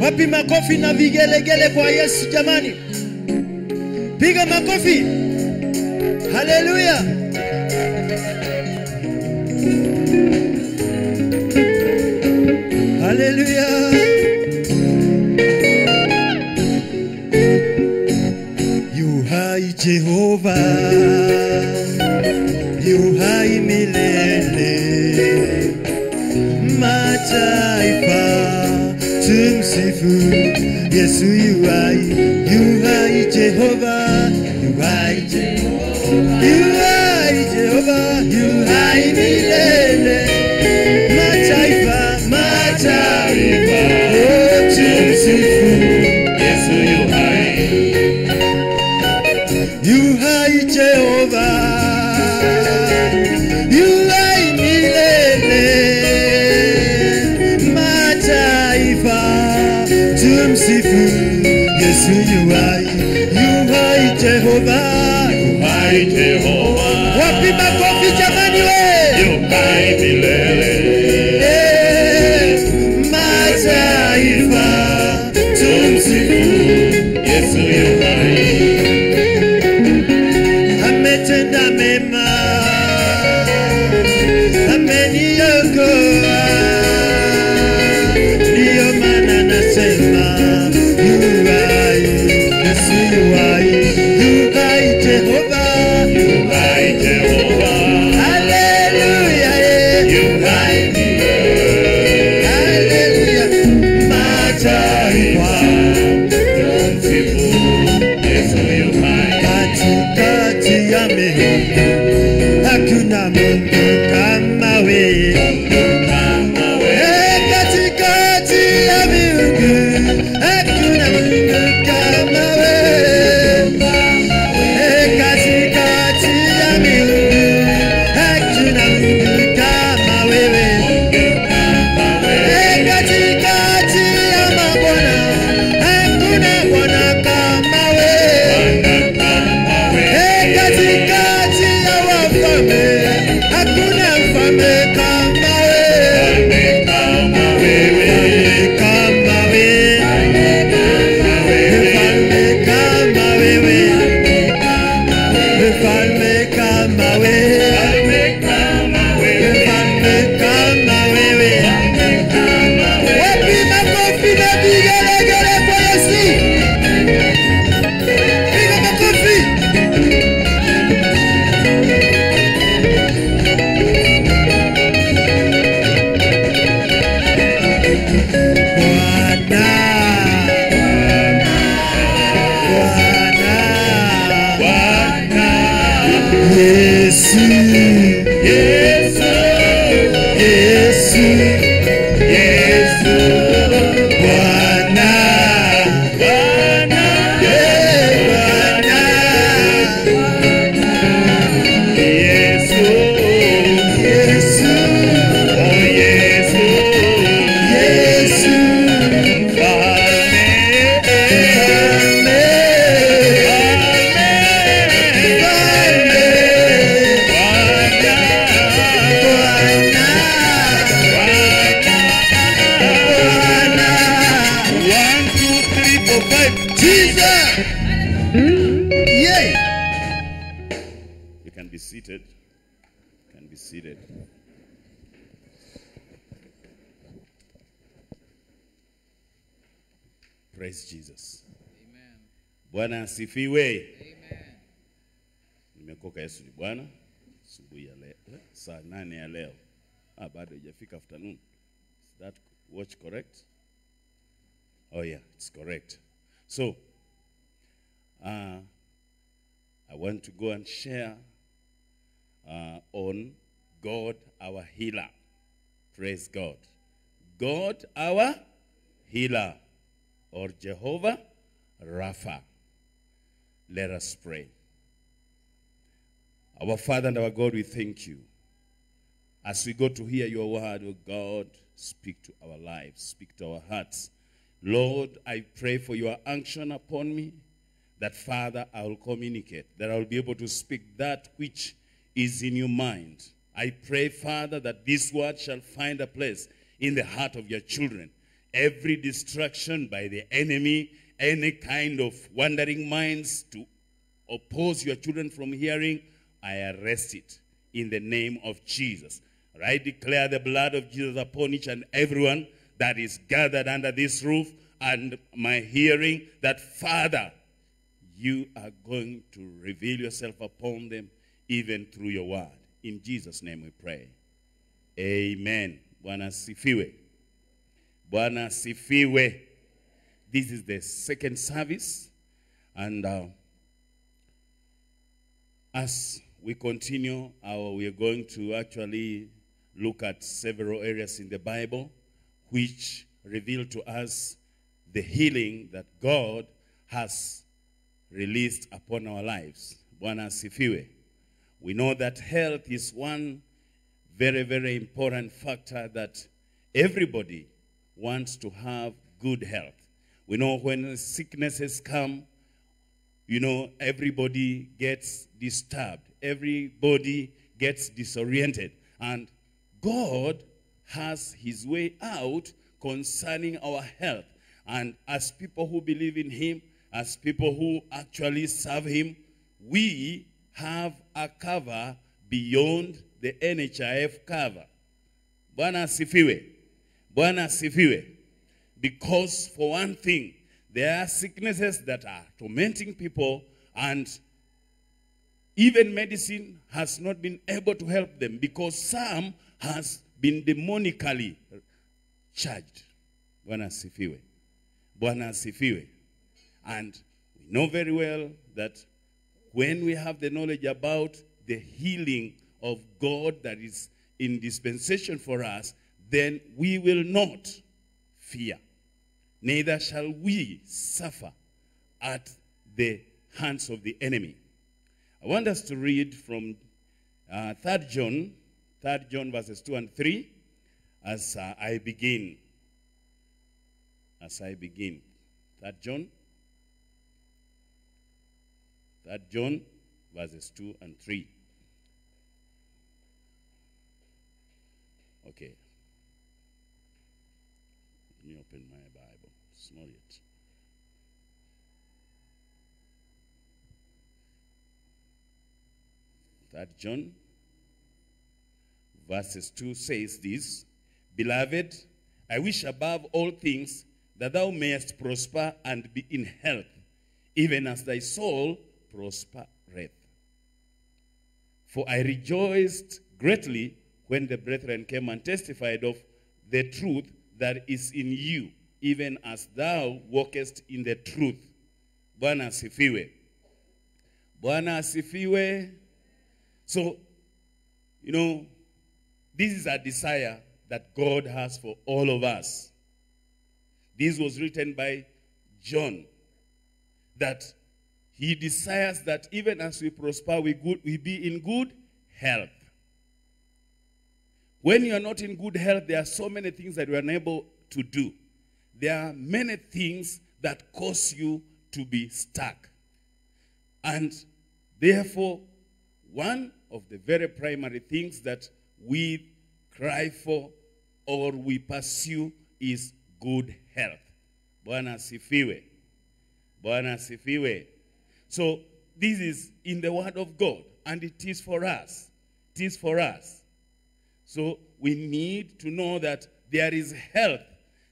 Wapi makofi na vigelegele kwa Yesu jamani? Piga makofi. Haleluya. Haleluya. Yu hai Jehova. Yu hai milele. Mataifa tumsifu Yesu yu hai, yu hai Jehova, yu hai Jehova, yu yu hai, yu hai Jehova. hai Jehova, Wapi makofi jamani we? yu hai milele. Katikati be seated. Praise Jesus. Amen. Bwana asifiwe. Nimekoka Yesu ni Bwana. Asubuhi ya leo, eh, saa nane ya leo. Ah, bado haijafika afternoon. Is that watch correct? Oh yeah, it's correct. So, uh, I want to go and share uh, on God our healer. Praise God. God our healer or Jehovah Rapha. Let us pray. Our Father and our God, we thank you. As we go to hear your word, oh God, speak to our lives, speak to our hearts. Lord, I pray for your unction upon me, that Father, I will communicate, that I will be able to speak that which is in your mind. I pray, Father, that this word shall find a place in the heart of your children every distraction by the enemy, any kind of wandering minds to oppose your children from hearing, I arrest it in the name of Jesus. I declare the blood of Jesus upon each and everyone that is gathered under this roof and my hearing that, Father, you are going to reveal yourself upon them even through your word. In Jesus' name we pray. Amen. Bwana sifiwe. Bwana sifiwe. This is the second service. And uh, as we continue, our, we are going to actually look at several areas in the Bible which reveal to us the healing that God has released upon our lives. Bwana asifiwe. We know that health is one very, very important factor that everybody wants to have good health. We know when sicknesses come, you know, everybody gets disturbed, everybody gets disoriented. And God has his way out concerning our health. And as people who believe in him, as people who actually serve him, we have a cover beyond the NHIF cover. Bwana asifiwe. Bwana asifiwe. Because for one thing, there are sicknesses that are tormenting people and even medicine has not been able to help them because some has been demonically charged. Bwana asifiwe. Bwana asifiwe. And we know very well that when we have the knowledge about the healing of God that is in dispensation for us, then we will not fear. Neither shall we suffer at the hands of the enemy. I want us to read from uh, 3 John, 3 John verses 2 and 3 as uh, I begin. As I begin. 3 John. 3 John verses 2 and 3. Okay. Let me open my Bible. It's it. Third John verses 2 says this Beloved, I wish above all things that thou mayest prosper and be in health, even as thy soul prospereth. For I rejoiced greatly when the brethren came and testified of the truth that is in you, even as thou walkest in the truth. Bwana asifiwe. Bwana asifiwe. So, you know, this is a desire that God has for all of us. This was written by John that he desires that even as we prosper, we, good, we be in good health. When you are not in good health, there are so many things that you are unable to do. There are many things that cause you to be stuck. And therefore, one of the very primary things that we cry for or we pursue is good health. Bwana asifiwe. Bwana asifiwe. So this is in the word of God and it is for us. It is for us. So we need to know that there is health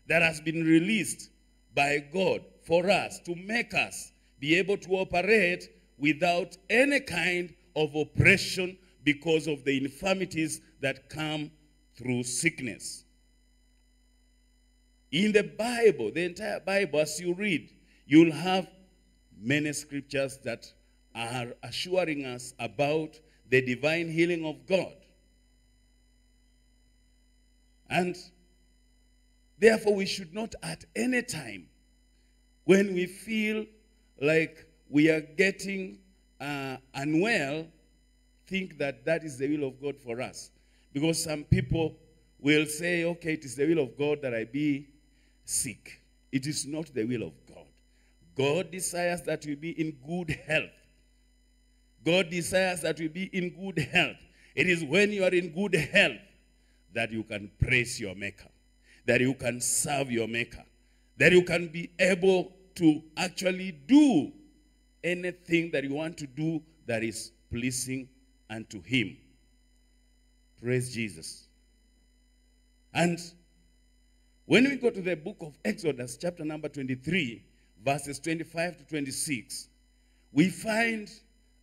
that has been released by God for us to make us be able to operate without any kind of oppression because of the infirmities that come through sickness. In the Bible, the entire Bible, as you read, you'll have many scriptures that are assuring us about the divine healing of God. And therefore, we should not at any time, when we feel like we are getting uh, unwell, think that that is the will of God for us. Because some people will say, okay, it is the will of God that I be sick. It is not the will of God. God desires that we be in good health. God desires that we be in good health. It is when you are in good health that you can praise your Maker. that you can serve your Maker, that you can be able to actually do anything that you want to do that is pleasing unto Him. Praise Jesus. And when we go to the book of Exodus, chapter number 23, verses 25 to 26, we find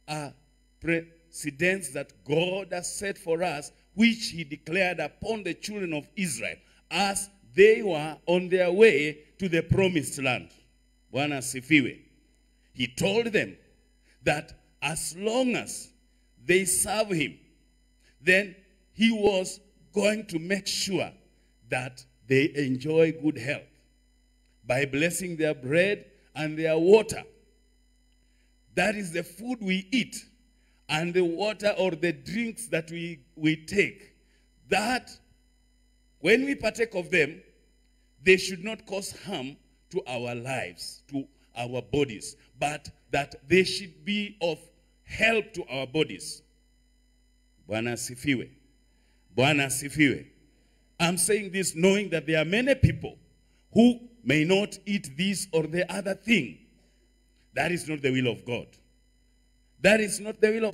a precedence that God has set for us, which He declared upon the children of Israel as they were on their way to the promised land. He told them that as long as they serve Him, then He was going to make sure that they enjoy good health by blessing their bread and their water. That is the food we eat and the water or the drinks that we, we take. That when we partake of them, they should not cause harm to our lives, to our bodies, but that they should be of help to our bodies. Bwana asifiwe. Bwana asifiwe. I'm saying this knowing that there are many people who may not eat this or the other thing. That is not the will of God. That is not the will of